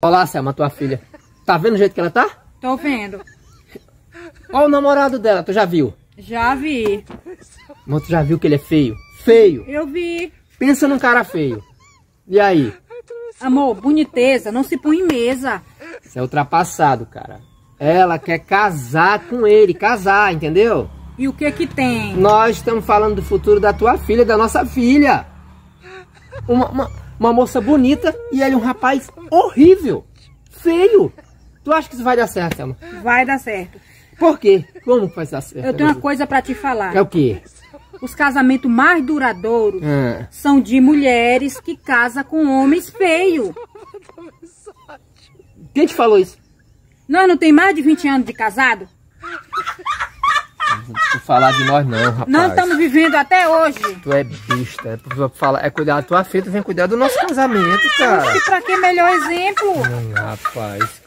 Olha lá, Selma, tua filha. Tá vendo o jeito que ela tá? Tô vendo. Olha o namorado dela, tu já viu? Já vi. Mas tu já viu que ele é feio? Feio. Eu vi. Pensa num cara feio. E aí? Amor, boniteza não se põe em mesa. Isso é ultrapassado, cara. Ela quer casar com ele, casar, entendeu? E o que que tem? Nós estamos falando do futuro da tua filha, da nossa filha. Uma, uma, uma moça bonita e ele um rapaz horrível, feio. Tu acha que isso vai dar certo, Selma? Vai dar certo. Por quê? Como vai dar certo? Eu tenho uma coisa pra te falar. É o quê? Os casamentos mais duradouros Ah, são de mulheres que casam com homens feios. quem te falou isso? Nós não tem mais de 20 anos de casado? Não falar de nós não, rapaz. Nós estamos vivendo até hoje. Tu é besta, é, pra falar, é cuidar da tua filha, vem cuidar do nosso casamento, cara. E pra que melhor exemplo? Hum, rapaz,